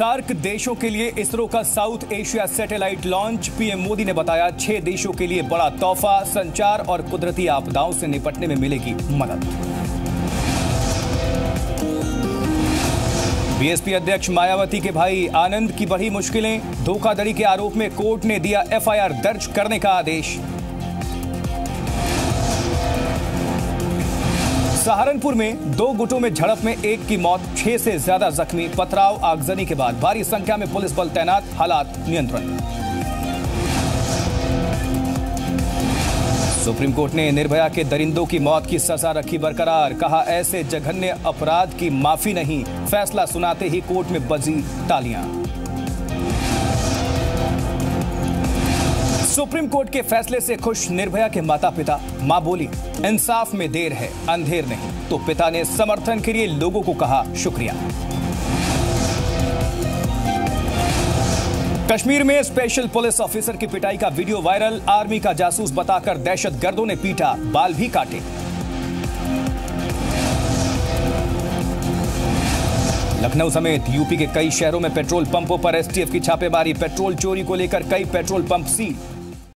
SAARC देशों के लिए इसरो का South Asia satellite launch. PM Modi ने बताया, छह देशों के लिए बड़ा तोहफा, संचार और कुदरती आपदाओं से निपटने में मिलेगी मदद। बीएसपी अध्यक्ष मायावती के भाई आनंद की बढ़ी मुश्किलें। धोखाधड़ी के आरोप में कोर्ट ने दिया एफआईआर दर्ज करने का आदेश। सहारनपुर में दो गुटों में झड़प में एक की मौत, छह से ज़्यादा जख्मी, पथराव, आगजनी के बाद भारी संख्या में पुलिस बल तैनात, हालात नियंत्रण। सुप्रीम कोर्ट ने निर्भया के दरिंदों की मौत की सजा रखी बरकरार, कहा ऐसे जघन्य अपराध की माफ़ी नहीं, फैसला सुनाते ही कोर्ट में बजी तालियाँ। सुप्रीम कोर्ट के फैसले से खुश निर्भया के माता पिता माँ बोली, इंसाफ में देर है, अंधेर नहीं। तो पिता ने समर्थन के लिए लोगों को कहा शुक्रिया। कश्मीर में स्पेशल पुलिस ऑफिसर की पिटाई का वीडियो वायरल। आर्मी का जासूस बताकर दहशतगर्दों ने पीटा, बाल भी काटे। लखनऊ समेत यूपी के कई शहरों में पेट्रोल पंपों पर एसटीएफ की छापेमारी। पेट्रोल चोरी को लेकर कई पेट्रोल पंप सील।